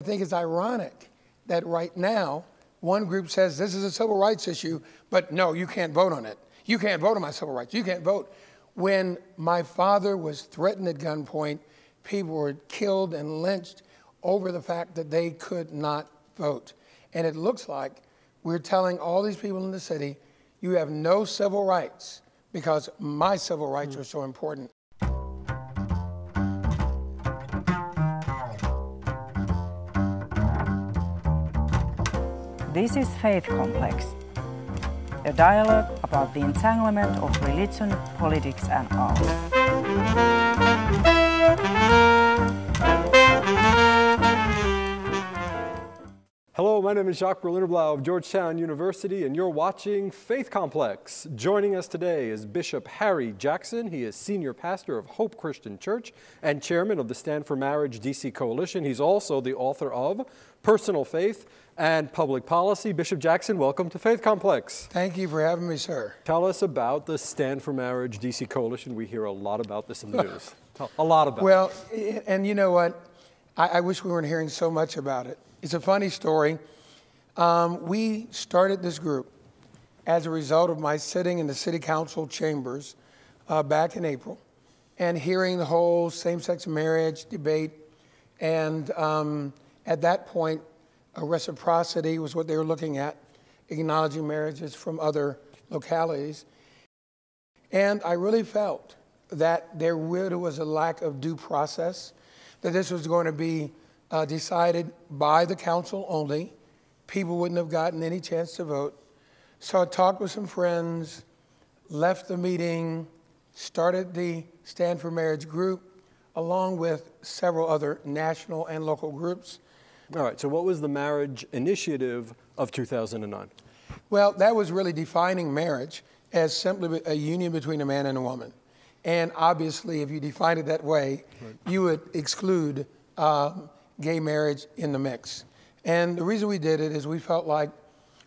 I think it's ironic that right now, one group says this is a civil rights issue, but no, you can't vote on it. You can't vote on my civil rights. You can't vote. When my father was threatened at gunpoint, people were killed and lynched over the fact that they could not vote. And it looks like we're telling all these people in the city, you have no civil rights because my civil rights mm. are so important. This is Faith Complex, a dialogue about the entanglement of religion, politics, and art. My name is Jacques Berlinerblau of Georgetown University, and you're watching Faith Complex. Joining us today is Bishop Harry Jackson. He is senior pastor of Hope Christian Church and chairman of the Stand for Marriage DC Coalition. He's also the author of Personal Faith and Public Policy. Bishop Jackson, welcome to Faith Complex. Thank you for having me, sir. Tell us about the Stand for Marriage DC Coalition. We hear a lot about this in the news. A lot about well, it. Well, and you know what? I, I, wish we weren't hearing so much about it. It's a funny story. Um, we started this group as a result of my sitting in the city council chambers uh, back in April and hearing the whole same sex marriage debate. And um, at that point, reciprocity was what they were looking at, acknowledging marriages from other localities. And I really felt that there really was a lack of due process, that this was going to be uh, decided by the council only. People wouldn't have gotten any chance to vote. So I talked with some friends, left the meeting, started the Stand for Marriage group, along with several other national and local groups. All right, so what was the marriage initiative of 2009? Well, that was really defining marriage as simply a union between a man and a woman. And obviously, if you define it that way, right. you would exclude um, gay marriage in the mix. And the reason we did it is we felt like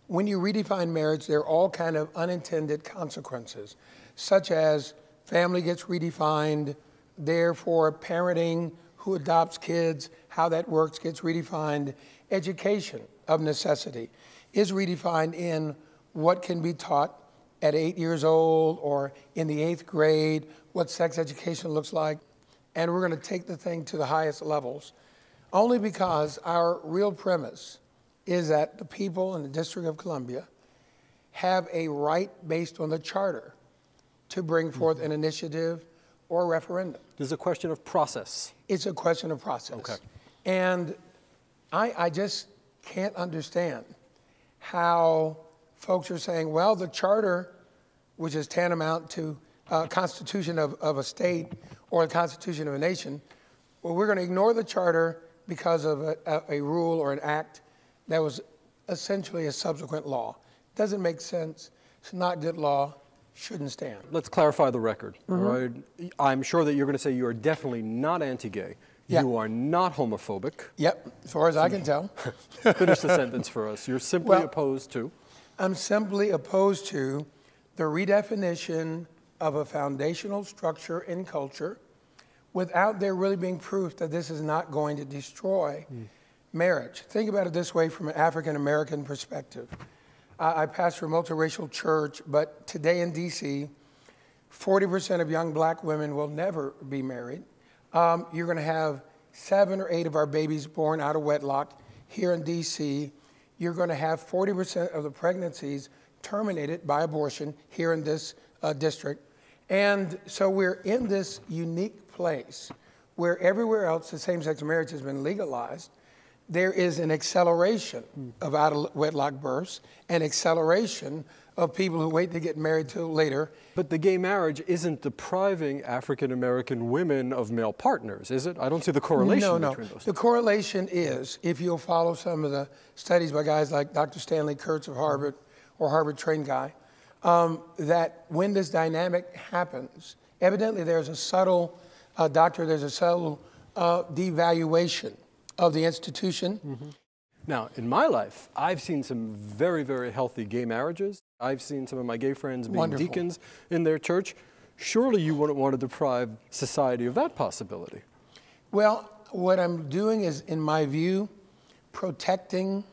when you redefine marriage, there are all kind of unintended consequences, such as family gets redefined, therefore parenting who adopts kids, how that works gets redefined. Education of necessity is redefined in what can be taught at eight years old or in the eighth grade, what sex education looks like. And we're going to take the thing to the highest levels only because our real premise is that the people in the District of Columbia have a right based on the charter to bring forth an initiative or a referendum. This is a question of process. It's a question of process. Okay. And I, I just can't understand how folks are saying, well, the charter, which is tantamount to a constitution of, of a state or a constitution of a nation, well, we're going to ignore the charter because of a, a, rule or an act that was essentially a subsequent law. Doesn't make sense. It's not good law shouldn't stand. Let's clarify the record. Mm-hmm. Right? I'm sure that you're going to say you are definitely not anti-gay. Yeah. You are not homophobic. Yep, as far as I can tell. Finish the sentence for us. You're simply well, opposed to? I'm simply opposed to the redefinition of a foundational structure in culture without there really being proof that this is not going to destroy mm. marriage. Think about it this way from an African American perspective. I, I pastor a multiracial church, but today in DC, 40% of young black women will never be married. Um, you're going to have seven or eight of our babies born out of wedlock here in DC. You're going to have 40% of the pregnancies terminated by abortion here in this uh, district. And so we're in this unique place where everywhere else the same sex marriage has been legalized there is an acceleration of out of wedlock births, an acceleration of people who wait to get married till later. But the gay marriage isn't depriving African American women of male partners, is it? I don't see the correlation no, no. between those. The correlation is, if you'll follow some of the studies by guys like Dr. Stanley Kurtz of Harvard or Harvard trained guy, um, that when this dynamic happens, evidently there's a subtle, uh, doctor, there's a subtle uh, devaluation of the institution. Mm-hmm. Now, in my life, I've seen some very, very healthy gay marriages. I've seen some of my gay friends being Wonderful. deacons in their church. Surely you wouldn't want to deprive society of that possibility. Well, what I'm doing is, in my view, protecting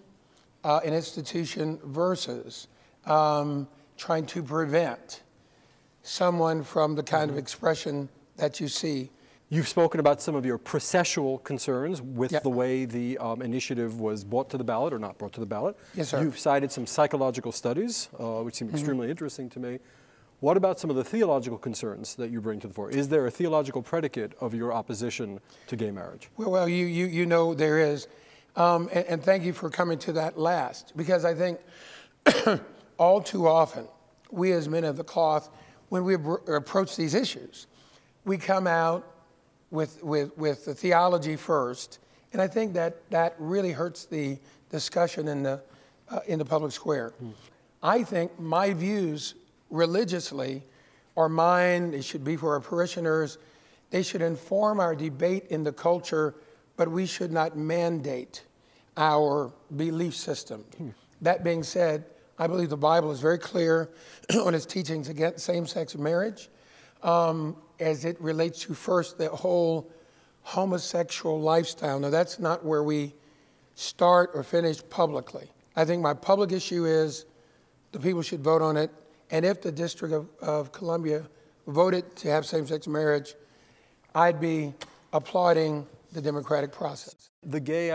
uh, an institution versus um, trying to prevent someone from the kind of expression that you see. You've spoken about some of your processual concerns with Yep. the way the um, initiative was brought to the ballot or not brought to the ballot. Yes, sir. You've cited some psychological studies, uh, which seem extremely interesting to me. What about some of the theological concerns that you bring to the fore? Is there a theological predicate of your opposition to gay marriage? Well, well, you, you, you know there is. Um, and, and thank you for coming to that last, because I think all too often, we as men of the cloth, when we approach these issues, we come out with, with, with the theology first. And I think that that really hurts the discussion in the, uh, in the public square. I think my views religiously are mine, they should be for our parishioners. They should inform our debate in the culture, but we should not mandate our belief system. That being said, I believe the Bible is very clear on its teachings against same sex marriage um, as it relates to first the whole homosexual lifestyle. Now, that's not where we start or finish publicly. I think my public issue is the people should vote on it. And if the District of, of Columbia voted to have same sex marriage, I'd be applauding the democratic process. The gay